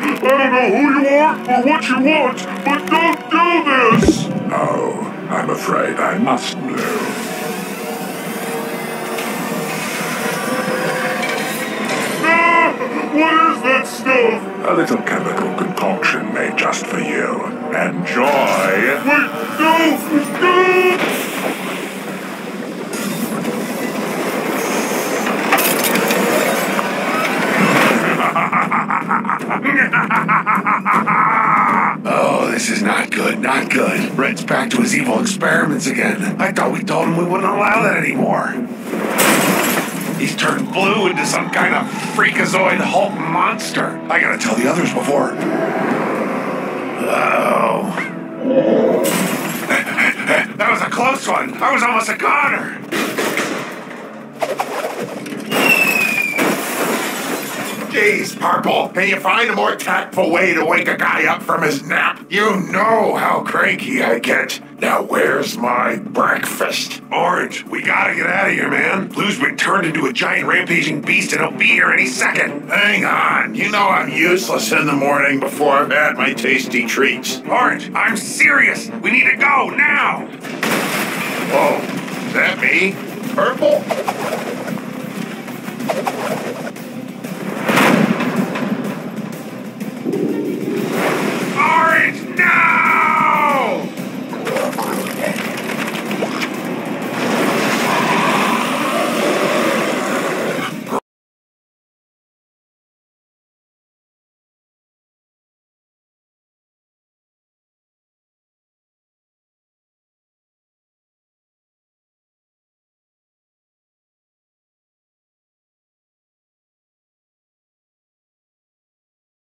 I don't know who you are or what you want, but don't do this! Oh, I'm afraid I must know. Ah, what is that stuff? A little chemical concoction made just for you. Enjoy! Wait, no! No! Oh, this is not good, not good. Red's back to his evil experiments again. I thought we told him we wouldn't allow that anymore. He's turned blue into some kind of freakazoid Hulk monster. I gotta tell the others before. Oh. That was a close one. I was almost a goner. Jeez, Purple, can you find a more tactful way to wake a guy up from his nap? You know how cranky I get. Now where's my breakfast? Orange, we gotta get out of here, man. Blue's been turned into a giant rampaging beast and he'll be here any second. Hang on. You know I'm useless in the morning before I've had my tasty treats. Orange, I'm serious. We need to go now. Whoa, is that me? Purple?